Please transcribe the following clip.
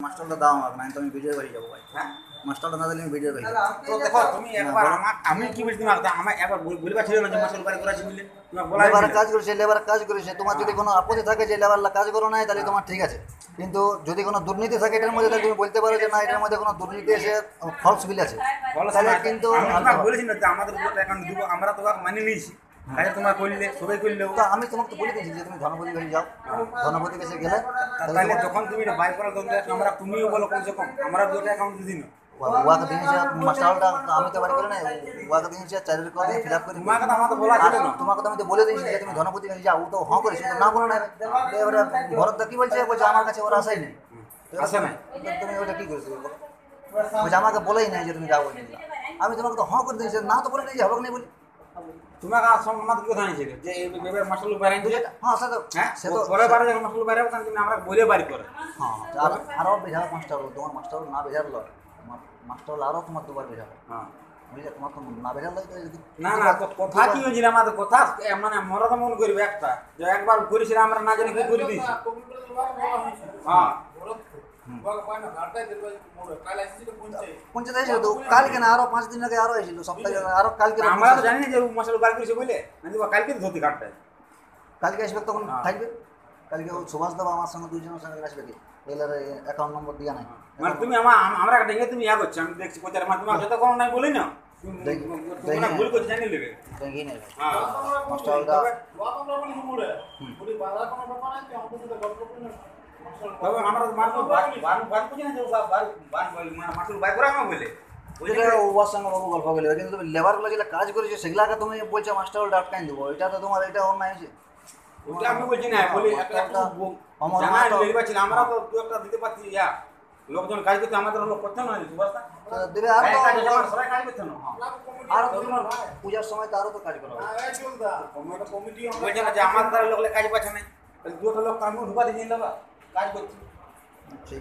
মাস্টারটা দাও আমাকে না তো আমি ভিডিও করে যাব ভাই। হ্যাঁ? মাস্টারটা না দিলে আমি ভিডিও করে তো দেখো তুমি একবার আমার আমি কি বলছি তোমাকে? আমার একবার বলবা ছিল না যে বাড়ি করাছি বললে লেবার কাজ করেছে লেবার কাজ করেছে। তোমার যদি কোনো আপত্তি থাকে যে লেবার কাজ করো নাই তাহলে তোমার ঠিক আছে। কিন্তু যদি কোনো দুর্নীতি থাকে এটার মধ্যে তুমি বলতে পারো যে না এটার মধ্যে কোনো দুর্নীতি এসে ফলস বিল আছে। তাহলে কিন্তু আমি বলেছি না যে আমাদের উপর অ্যাকাউন্ট দিব আমরা মানিয়ে নিয়েছি। কাজে তোমার করলে সবাই করলে তো আমি তোমাকে তো বলে দিয়েছি যে তুমি ধনপতি কাছে যাও। ধনপতি কাছে গেলে তাহলে যখন তুমি বাই করার দরকার আমরা তুমিও বলো কমসে কম। আমরা দুটো অ্যাকাউন্ট দিন ওয়াকে দিয়েছে মাস্টারটা আমি তো বাড়ি করে নাই ওয়াকে দিয়েছে চারের করে ফিল আপ করে তোমাকে তো আমার তো বলা ছিল না। আমি তো বলে দিয়েছি যে তুমি ধনপতি কাছে যাও। তো হ্যাঁ করেছে না বলে না। এবারে ভরত কি বলছে? বলছে আমার কাছে ওরা আসাই নেই। আসে। তুমি ওটা কি করেছ বলছে আমাকে বলেই নাই যে তুমি যাও আমি তোমাকে তো হ্যাঁ করে দিয়েছি না তো বলে নাই যে হবে না বলি তোমাকে আর কথা নিয়েছিল যে এই এবার মাসালু বাইরে দিলে হ্যাঁ সে তো হ্যাঁ? সে তো পরে বারে যখন মাসালু বাইরে তখন তুমি আমরা বলে বাড়ি করে হ্যাঁ আর আরও বেঝাবে মাস্টার হলো তোমার মাস্টার না তোমার মাস্টার হলো আরও তোমার দুবার হ্যাঁ। বুঝলে তোমার তো না যদি না না তো কথা কি হয়েছিল আমাদের কথা? মানে মরা তো মন করবে একটা। যে একবার করেছিলাম আমরা না জানি কি করে দিয়েছি হ্যাঁ। পঞ্চায়েত তো কালকে না আরও পাঁচ দিন আগে আরও এসেছিল সপ্তাহে আরও কালকে আমরা তো জানি না যে মশলা বার করেছে বলে কালকে ধরতে কাটতে কালকে আসবে তখন হ্যাঁ। থাকবে কালকে সুভাষ দেবা আমার সঙ্গে দুইজনের সঙ্গে আসবে কি এলার অ্যাকাউন্ট নম্বর দিয়া নাই মানে তুমি আমার আমরা ডেঙ্গে তুমি ইয়া করছ আমি দেখছি কোথায় মানে তোমার যত কোনো নাই বলি না ভুল করছ জানি নেবে দেখি নাই হ্যাঁ মাস্টারটা তবে আমরা তো না যে মানে মাত্র বার করে আমার বলে। ওর সঙ্গে বাবু গল্প করলে কিন্তু তুমি লেবারগুলো যেগুলো কাজ করেছে সেগুলাকে তুমি বলছো মাস্টার হল আটকাই দেবো এটা তো তোমার এটা অন্যায় ওটা আমি বলছি না বলি একটা জানা আমরা তো দু একটা দিতে পারছি ইয়া লোকজন কাজ করতে আমাদের লোক করতে না দেবে আর কাজ তো সবাই কাজ করতে না আরও তো তোমার পূজার সময় তো আরও তো কাজ করা হবে। বলছে না যে আমার দ্বারা লোকলে কাজ পাচ্ছে না দুটো লোক কাম ঢুকা দিয়ে কাজ করছে ঠিক